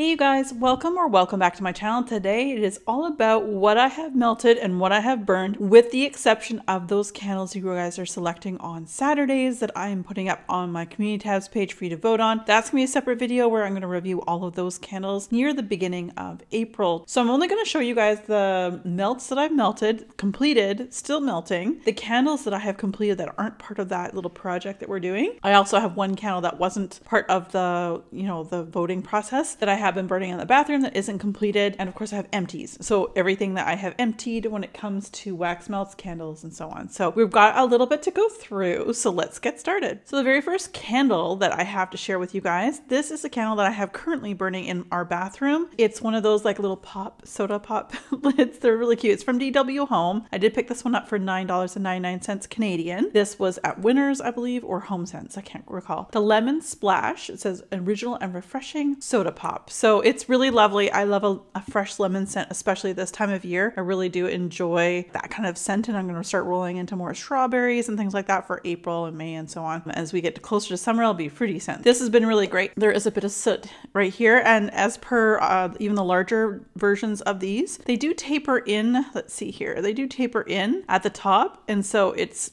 Hey you guys, welcome or welcome back to my channel. Today it is all about what I have melted and what I have burned with the exception of those candles you guys are selecting on Saturdays that I am putting up on my community tabs page for you to vote on. That's gonna be a separate video where I'm gonna review all of those candles near the beginning of April. So I'm only gonna show you guys the melts that I've melted, completed, still melting, the candles that I have completed that aren't part of that little project that we're doing. I also have one candle that wasn't part of the, you know, the voting process that I have have been burning in the bathroom that isn't completed. And of course I have empties. So everything that I have emptied when it comes to wax melts, candles, and so on. So we've got a little bit to go through. So let's get started. So the very first candle that I have to share with you guys, this is a candle that I have currently burning in our bathroom. It's one of those like little pop soda pop lids. They're really cute. It's from DW Home. I did pick this one up for $9.99 Canadian. This was at Winners, I believe, or Home Sense. I can't recall. The lemon splash. It says original and refreshing soda pop. So it's really lovely. I love a, a, fresh lemon scent, especially this time of year. I really do enjoy that kind of scent, and I'm going to start rolling into more strawberries and things like that for April and May and so on. As we get closer to summer, it'll be fruity scent. This has been really great. There is a bit of soot right here, and as per uh, even the larger versions of these, they do taper in. Let's see here. They do taper in at the top, and so it's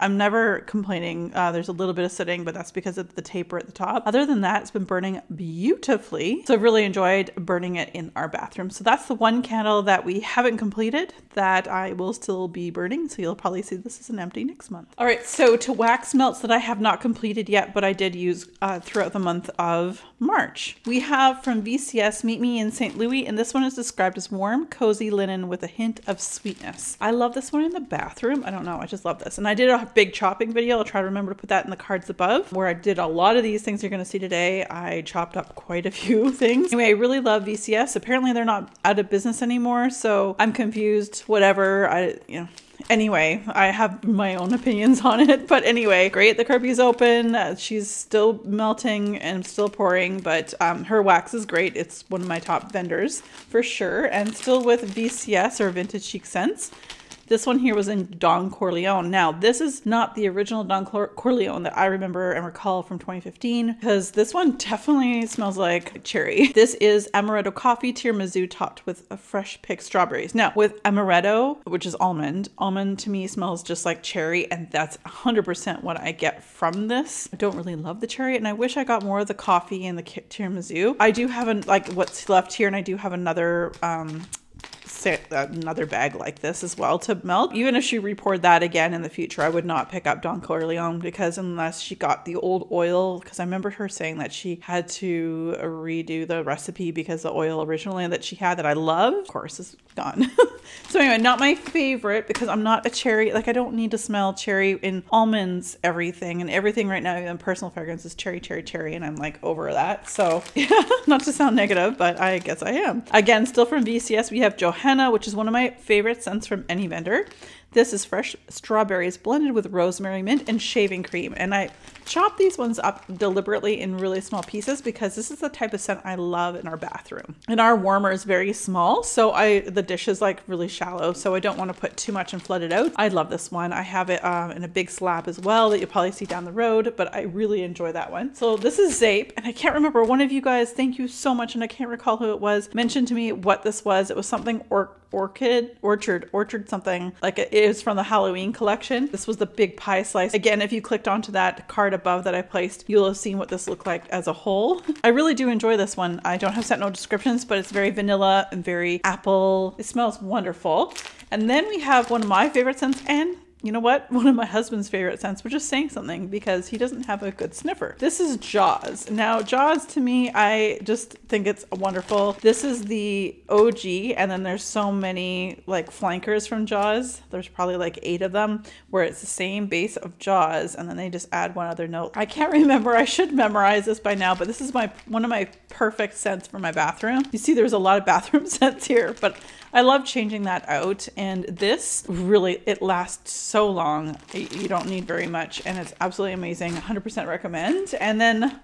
I'm never complaining. Uh, there's a little bit of sitting, but that's because of the taper at the top. Other than that, it's been burning beautifully. So I've really enjoyed burning it in our bathroom. So that's the one candle that we haven't completed that I will still be burning. So you'll probably see this as an empty next month. All right, so to wax melts that I have not completed yet, but I did use uh, throughout the month of March. We have from VCS Meet Me in St. Louis, and this one is described as warm, cozy linen with a hint of sweetness. I love this one in the bathroom. I don't know, I just love this. And I did a big chopping video. I'll try to remember to put that in the cards above where I did a lot of these things you're going to see today. I chopped up quite a few things. Anyway, I really love VCS. Apparently they're not out of business anymore. So I'm confused, whatever. I, you know, anyway, I have my own opinions on it. But anyway, great. The Kirby's open. Uh, she's still melting and still pouring, but um, her wax is great. It's one of my top vendors for sure. And still with VCS or Vintage Chic Scents. This one here was in Don Corleone. Now, this is not the original Don Corleone that I remember and recall from 2015 because this one definitely smells like cherry. This is amaretto coffee tiramisu topped with a fresh picked strawberries. Now, with amaretto, which is almond, almond to me smells just like cherry, and that's 100% what I get from this. I don't really love the cherry, and I wish I got more of the coffee and the tiramisu. I do have an, like what's left here, and I do have another um, another bag like this as well to melt. Even if she repoured that again in the future, I would not pick up Don Corleone because unless she got the old oil, because I remember her saying that she had to redo the recipe because the oil originally that she had that I love, of course, is gone. so anyway, not my favorite because I'm not a cherry. Like I don't need to smell cherry in almonds, everything and everything right now in personal fragrance is cherry, cherry, cherry. And I'm like over that. So yeah, not to sound negative, but I guess I am. Again, still from VCS, we have Johanna henna, which is one of my favorite scents from any vendor. This is fresh strawberries blended with rosemary, mint, and shaving cream. And I chop these ones up deliberately in really small pieces because this is the type of scent I love in our bathroom. And our warmer is very small, so I the dish is like really shallow, so I don't want to put too much and flood it out. I love this one. I have it um, in a big slab as well that you'll probably see down the road, but I really enjoy that one. So this is Zape, and I can't remember, one of you guys, thank you so much, and I can't recall who it was, mentioned to me what this was. It was something or orchid, orchard, orchard something. Like it is from the Halloween collection. This was the big pie slice. Again, if you clicked onto that card above that I placed, you'll have seen what this looked like as a whole. I really do enjoy this one. I don't have set no descriptions, but it's very vanilla and very apple. It smells wonderful. And then we have one of my favorite scents and you know what? One of my husband's favorite scents, which is saying something because he doesn't have a good sniffer. This is Jaws. Now, Jaws to me, I just think it's wonderful. This is the OG, and then there's so many like flankers from Jaws. There's probably like eight of them where it's the same base of Jaws, and then they just add one other note. I can't remember. I should memorize this by now, but this is my one of my perfect scents for my bathroom. You see, there's a lot of bathroom scents here, but I love changing that out. And this really, it lasts so long. You don't need very much and it's absolutely amazing. 100% recommend. And then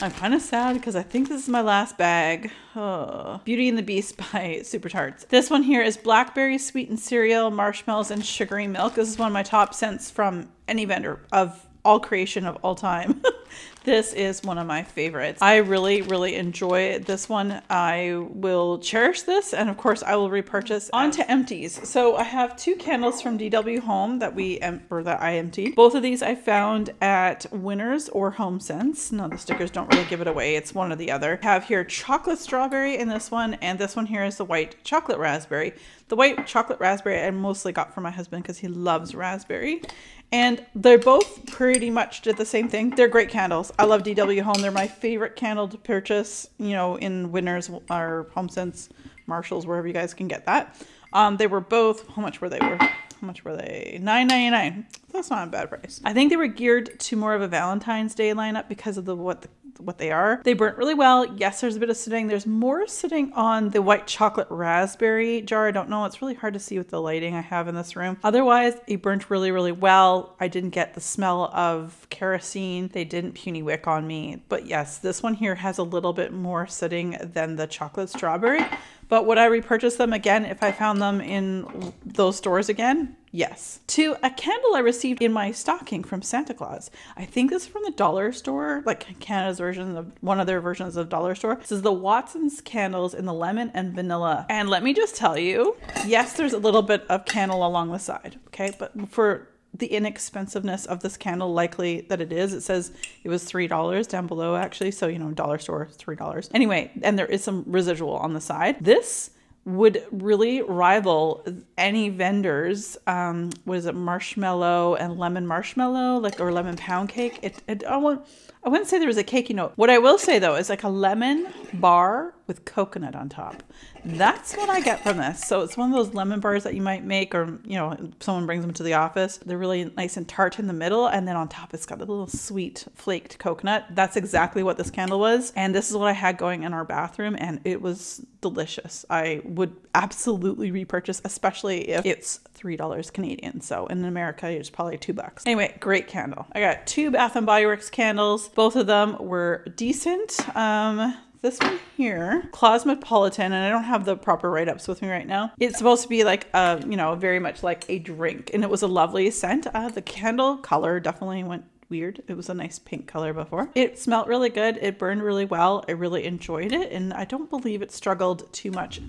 I'm kind of sad because I think this is my last bag. Oh. Beauty and the Beast by Super Tarts. This one here is blackberry sweetened cereal, marshmallows, and sugary milk. This is one of my top scents from any vendor of all creation of all time. This is one of my favorites. I really, really enjoy this one. I will cherish this, and of course, I will repurchase. On to empties. So I have two candles from DW Home that we or that I emptied. Both of these I found at Winners or HomeSense. No, the stickers don't really give it away. It's one or the other. I have here chocolate strawberry in this one, and this one here is the white chocolate raspberry. The white chocolate raspberry I mostly got for my husband because he loves raspberry. And they're both pretty much did the same thing. They're great candles. I love DW Home. They're my favorite candle to purchase, you know, in Winners or HomeSense, Marshalls, wherever you guys can get that. Um, they were both, how much were they? Were how much were they? Nine ninety nine. That's not a bad price. I think they were geared to more of a Valentine's Day lineup because of the what the what they are. They burnt really well. Yes, there's a bit of sitting. There's more sitting on the white chocolate raspberry jar. I don't know. It's really hard to see with the lighting I have in this room. Otherwise, it burnt really, really well. I didn't get the smell of kerosene. They didn't puny wick on me. But yes, this one here has a little bit more sitting than the chocolate strawberry. But would I repurchase them again if I found them in those stores again? Yes. To a candle I received in my stocking from Santa Claus. I think this is from the dollar store, like Canada's version of one of their versions of dollar store. This is the Watson's candles in the lemon and vanilla. And let me just tell you, yes, there's a little bit of candle along the side, okay? But for the inexpensiveness of this candle likely that it is. It says it was $3 down below actually. So, you know, dollar store, $3. Anyway, and there is some residual on the side. This would really rival any vendors. Um, what is it, marshmallow and lemon marshmallow, like or lemon pound cake? It, it I won't, I wouldn't say there was a cakey note. What I will say though is like a lemon bar with coconut on top. That's what I get from this. So it's one of those lemon bars that you might make, or you know, someone brings them to the office. They're really nice and tart in the middle, and then on top it's got a little sweet flaked coconut. That's exactly what this candle was, and this is what I had going in our bathroom, and it was delicious. I would absolutely repurchase, especially if it's three dollars Canadian. So in America, it's probably two bucks. Anyway, great candle. I got two Bath and Body Works candles. Both of them were decent. Um, this one here, Cosmopolitan, and I don't have the proper write-ups with me right now. It's supposed to be like, a, you know, very much like a drink, and it was a lovely scent. Uh, the candle color definitely went weird. It was a nice pink color before. It smelled really good. It burned really well. I really enjoyed it, and I don't believe it struggled too much.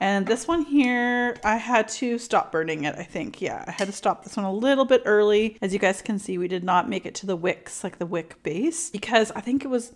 And this one here, I had to stop burning it, I think. Yeah, I had to stop this one a little bit early. As you guys can see, we did not make it to the wicks, like the wick base, because I think it was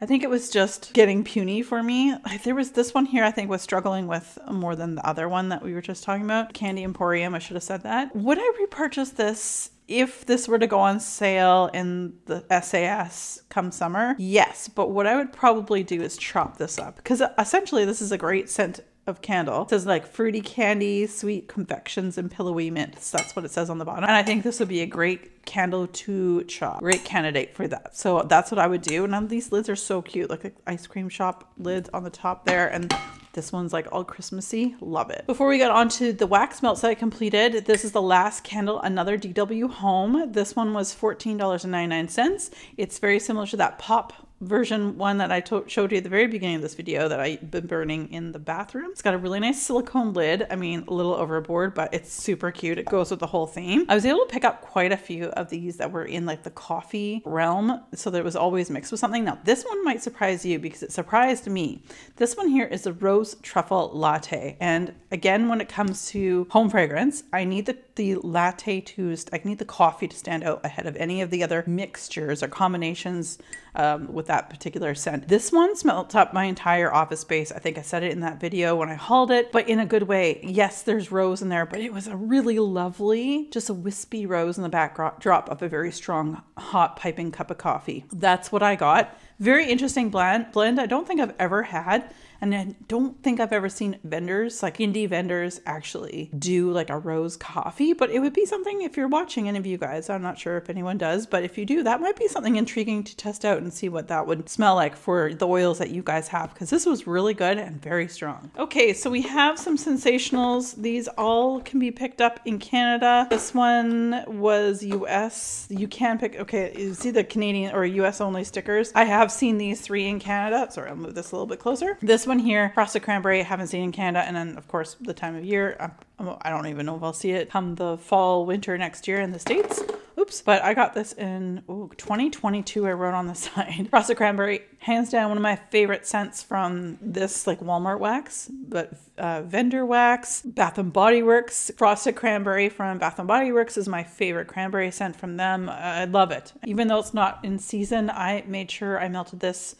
I think it was just getting puny for me. There was this one here I think was struggling with more than the other one that we were just talking about. Candy Emporium, I should have said that. Would I repurchase this if this were to go on sale in the SAS come summer? Yes, but what I would probably do is chop this up because uh, essentially this is a great scent of candle. It says like fruity candy, sweet confections, and pillowy mints. That's what it says on the bottom. And I think this would be a great candle to chop. Great candidate for that. So that's what I would do. And these lids are so cute, like the ice cream shop lids on the top there. And this one's like all Christmassy. Love it. Before we get on to the wax melts that I completed, this is the last candle, another DW Home. This one was $14.99. It's very similar to that pop version one that I showed you at the very beginning of this video that I've been burning in the bathroom. It's got a really nice silicone lid. I mean, a little overboard, but it's super cute. It goes with the whole theme. I was able to pick up quite a few of these that were in like the coffee realm. So there was always mixed with something. Now this one might surprise you because it surprised me. This one here is a rose truffle latte. And again, when it comes to home fragrance, I need the, the latte to, I need the coffee to stand out ahead of any of the other mixtures or combinations um, with that particular scent. This one smelt up my entire office space. I think I said it in that video when I hauled it, but in a good way. Yes, there's rose in there, but it was a really lovely, just a wispy rose in the backdrop drop of a very strong, hot piping cup of coffee. That's what I got. Very interesting blend. Blend I don't think I've ever had. And I don't think I've ever seen vendors, like indie vendors, actually do like a rose coffee, but it would be something if you're watching any of you guys. I'm not sure if anyone does, but if you do, that might be something intriguing to test out and see what that would smell like for the oils that you guys have, because this was really good and very strong. Okay, so we have some Scentsationals. These all can be picked up in Canada. This one was US. You can pick, okay, you see the Canadian or US only stickers. I have seen these three in Canada. Sorry, I'll move this a little bit closer. This one here, frosted cranberry, I haven't seen in Canada. And then, of course, the time of year, I'm, I don't even know if I'll see it come the fall, winter next year in the States. Oops. But I got this in ooh, 2022, I wrote on the side. Frosted Cranberry, hands down, one of my favorite scents from this like Walmart wax, but uh, vendor wax, Bath and Body Works. Frosted Cranberry from Bath and Body Works is my favorite cranberry scent from them. I love it. Even though it's not in season, I made sure I melted this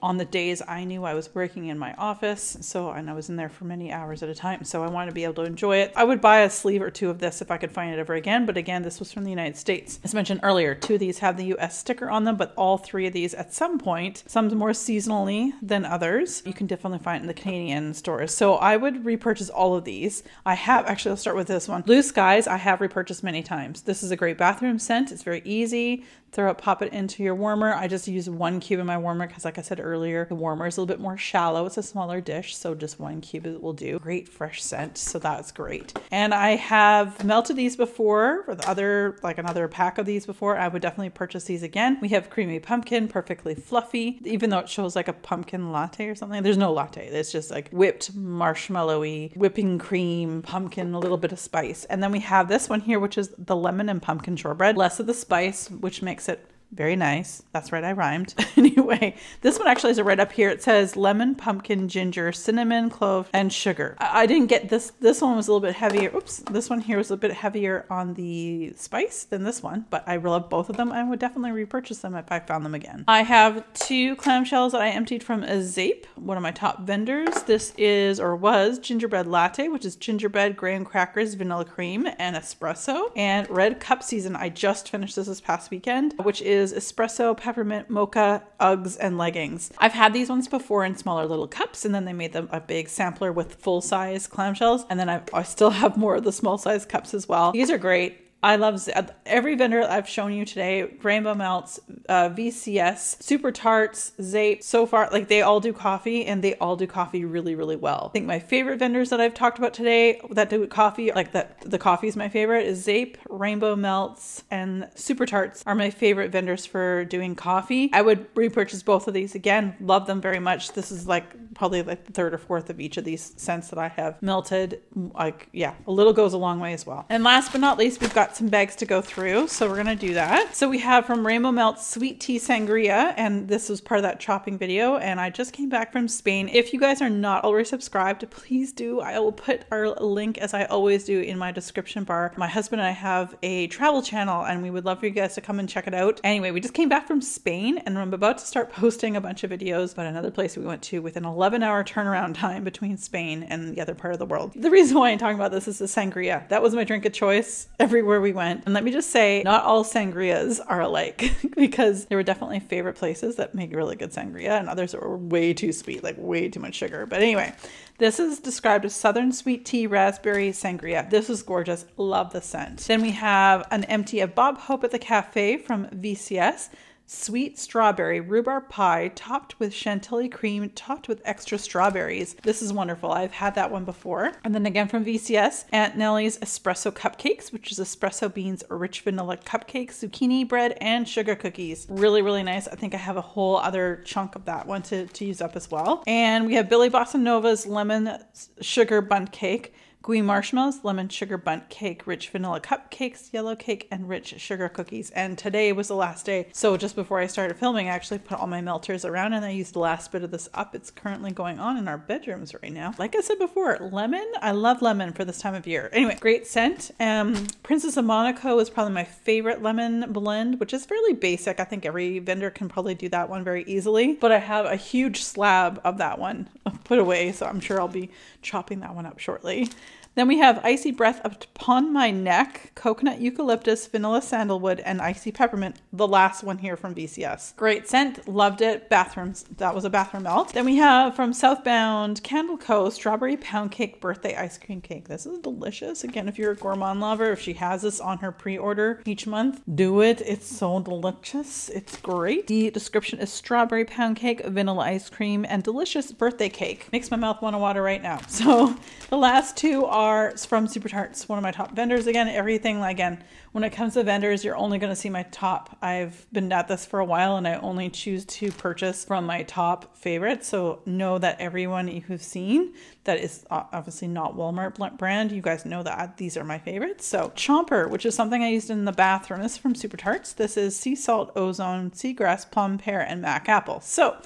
on the days I knew I was working in my office. So, and I was in there for many hours at a time. So, I wanted to be able to enjoy it. I would buy a sleeve or two of this if I could find it ever again. But again, this was from the United States. As mentioned earlier, two of these have the US sticker on them, but all three of these at some point, some more seasonally than others, you can definitely find in the Canadian stores. So, I would repurchase all of these. I have actually, I'll start with this one Blue Skies, I have repurchased many times. This is a great bathroom scent. It's very easy throw it, pop it into your warmer. I just use one cube in my warmer because like I said earlier, the warmer is a little bit more shallow. It's a smaller dish, so just one cube will do. Great fresh scent, so that's great. And I have melted these before with other, like another pack of these before. I would definitely purchase these again. We have creamy pumpkin, perfectly fluffy, even though it shows like a pumpkin latte or something. There's no latte. It's just like whipped marshmallowy, whipping cream, pumpkin, a little bit of spice. And then we have this one here, which is the lemon and pumpkin shortbread. Less of the spice, which makes it very nice. That's right, I rhymed. anyway, this one actually is a right up here. It says lemon, pumpkin, ginger, cinnamon, clove, and sugar. I, I didn't get this. This one was a little bit heavier. Oops, this one here was a bit heavier on the spice than this one, but I love both of them. I would definitely repurchase them if I found them again. I have two clamshells that I emptied from a Zape, one of my top vendors. This is, or was, gingerbread latte, which is gingerbread, graham crackers, vanilla cream, and espresso. And red cup season, I just finished this this past weekend, which is is espresso, peppermint, mocha, Uggs, and leggings. I've had these ones before in smaller little cups, and then they made them a big sampler with full size clamshells. And then I've, I still have more of the small size cups as well. These are great. I love uh, every vendor I've shown you today Rainbow Melts, uh, VCS, Super Tarts, Zape. So far, like they all do coffee and they all do coffee really, really well. I think my favorite vendors that I've talked about today that do coffee, like that the coffee is my favorite, is Zape, Rainbow Melts, and Super Tarts are my favorite vendors for doing coffee. I would repurchase both of these again. Love them very much. This is like probably like the third or fourth of each of these scents that I have melted. Like, yeah, a little goes a long way as well. And last but not least, we've got some bags to go through, so we're gonna do that. So we have from Rainbow Melt Sweet Tea Sangria, and this was part of that chopping video, and I just came back from Spain. If you guys are not already subscribed, please do. I will put our link, as I always do, in my description bar. My husband and I have a travel channel, and we would love for you guys to come and check it out. Anyway, we just came back from Spain, and I'm about to start posting a bunch of videos about another place we went to with an 11 hour turnaround time between Spain and the other part of the world. The reason why I'm talking about this is the sangria. That was my drink of choice everywhere we went. And let me just say, not all sangrias are alike because there were definitely favorite places that make really good sangria and others that were way too sweet, like way too much sugar. But anyway, this is described as Southern Sweet Tea Raspberry Sangria. This is gorgeous. Love the scent. Then we have an empty of Bob Hope at the Cafe from VCS sweet strawberry rhubarb pie topped with chantilly cream topped with extra strawberries. This is wonderful. I've had that one before. And then again from VCS, Aunt Nellie's espresso cupcakes, which is espresso beans, rich vanilla cupcakes, zucchini bread, and sugar cookies. Really, really nice. I think I have a whole other chunk of that one to, to use up as well. And we have Billy Bossa Nova's lemon sugar bundt cake gooey marshmallows, lemon sugar bundt cake, rich vanilla cupcakes, yellow cake, and rich sugar cookies. And today was the last day. So just before I started filming, I actually put all my melters around and I used the last bit of this up. It's currently going on in our bedrooms right now. Like I said before, lemon. I love lemon for this time of year. Anyway, great scent. Um, Princess of Monaco is probably my favorite lemon blend, which is fairly basic. I think every vendor can probably do that one very easily. But I have a huge slab of that one put away, so I'm sure I'll be chopping that one up shortly. Then we have Icy Breath Upon My Neck, Coconut Eucalyptus, Vanilla Sandalwood, and Icy Peppermint, the last one here from VCS. Great scent, loved it. Bathrooms, that was a bathroom melt. Then we have from Southbound Candle Co. Strawberry Pound Cake Birthday Ice Cream Cake. This is delicious. Again, if you're a gourmand lover, if she has this on her pre-order each month, do it. It's so delicious. It's great. The description is strawberry pound cake, vanilla ice cream, and delicious birthday cake. Makes my mouth want to water right now. So the last two are are from Super Tarts, one of my top vendors. Again, everything, again, when it comes to vendors, you're only going to see my top. I've been at this for a while and I only choose to purchase from my top favorites. So know that everyone you've seen that is uh, obviously not Walmart brand, you guys know that these are my favorites. So Chomper, which is something I used in the bathroom. This is from Super Tarts. This is sea salt, ozone, seagrass, plum, pear, and mac apple. So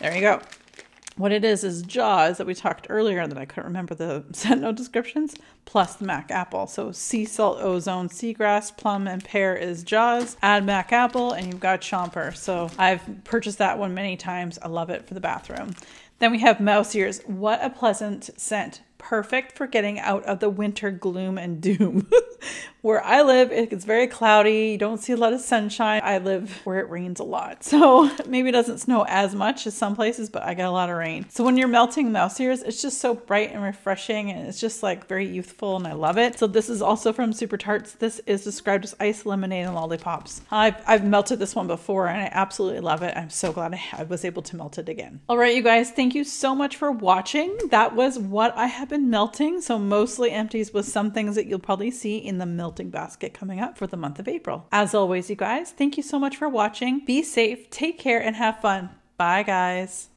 there you go. What it is is Jaws that we talked earlier and that I couldn't remember the set note descriptions, plus the Mac apple. So sea salt, ozone, seagrass, plum, and pear is Jaws. Add Mac apple and you've got Chomper. So I've purchased that one many times. I love it for the bathroom. Then we have mouse ears. What a pleasant scent perfect for getting out of the winter gloom and doom. where I live, it's very cloudy. You don't see a lot of sunshine. I live where it rains a lot. So maybe it doesn't snow as much as some places, but I get a lot of rain. So when you're melting mouse ears, it's just so bright and refreshing and it's just like very youthful and I love it. So this is also from Super Tarts. This is described as ice lemonade and lollipops. I've, I've melted this one before and I absolutely love it. I'm so glad I was able to melt it again. All right, you guys, thank you so much for watching. That was what I have been melting. So mostly empties with some things that you'll probably see in the basket coming up for the month of April. As always, you guys, thank you so much for watching. Be safe, take care, and have fun. Bye, guys.